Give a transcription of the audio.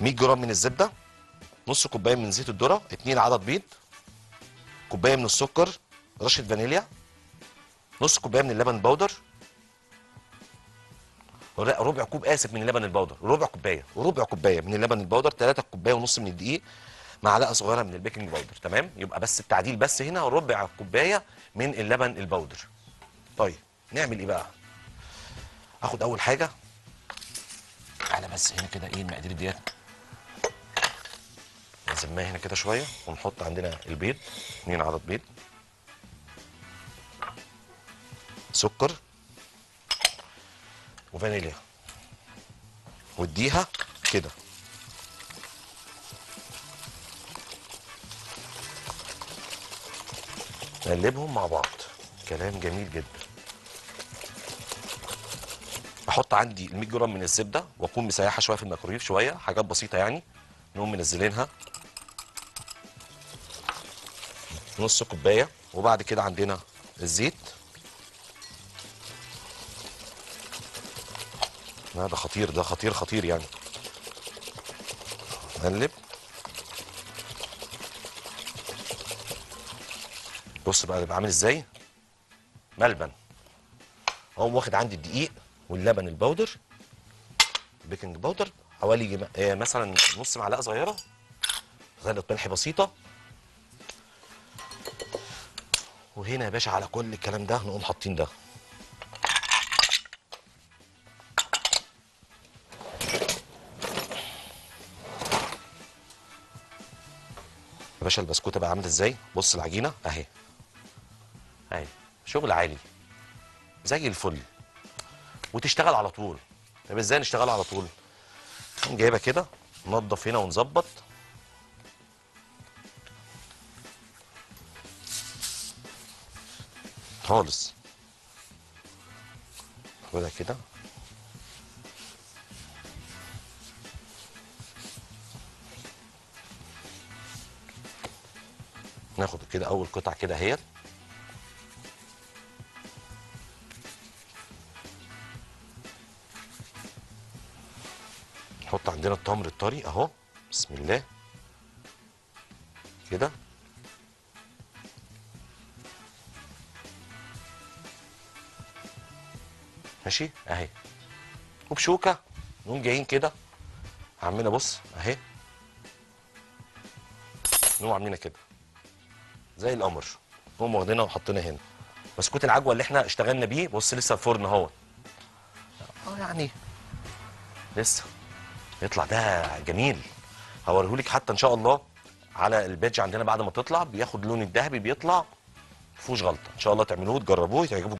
100 جرام من الزبدة نص كوباية من زيت الذرة 2 عدد بيض كوباية من السكر رشة فانيليا نص كوباية من اللبن لا، ربع كوب آسف من اللبن البودر ربع كوباية وربع كوباية من اللبن البودر 3 كوباية ونص من الدقيق معلقة صغيرة من ال baking powder تمام؟ يبقى بس التعديل بس هنا ربع كوباية من اللبن البودر طيب نعمل إيه بقى؟ اخد أول حاجة على بس هنا كده إيه المقادير ديت. نزمها هنا كده شوية ونحط عندنا البيض اتنين عدد بيض. سكر. وفانيليا. واديها كده. نقلبهم مع بعض. كلام جميل جدا. أحط عندي ال 100 جرام من الزبدة وأكون مسيحها شوية في الميكرويف شوية حاجات بسيطة يعني. نقوم منزلينها. نص كوباية وبعد كده عندنا الزيت. لا ده خطير ده خطير خطير يعني. نقلب بص بقى بيبقى عامل إزاي. ملبن. اقوم واخد عندي الدقيق واللبن البودر ال baking powder حوالي آه، مثلا نص معلقة صغيرة غلة ملح بسيطة. وهنا يا باشا على كل الكلام ده نقوم حاطين ده. يا باشا البسكوتة بقى عاملة إزاي؟ بص العجينة اهي. اهي شغل عالي. زي الفل. وتشتغل على طول. طب إزاي نشتغل على طول؟ نقوم جايبها كده ننضف هنا ونظبط. خالص. خدها كده؟ ناخد كده أول قطعة كده اهيت نحط عندنا التمر الطري أهو. بسم الله. كده. ماشي؟ اهي. وبشوكة. نقوم جايين كده. عاملين بص اهي. نقوم عاملينها كده. زي القمر. نقوم واخدينها وحاطينها هنا. بسكوت العجوة اللي إحنا اشتغلنا بيه بص لسه الفرن اهو. آه يعني لسه. يطلع ده جميل. هوريهولك حتى إن شاء الله على البيدج عندنا بعد ما تطلع. بياخد لون الذهبي بيطلع مفيهوش غلطة. إن شاء الله تعملوه تجربوه تعجبكم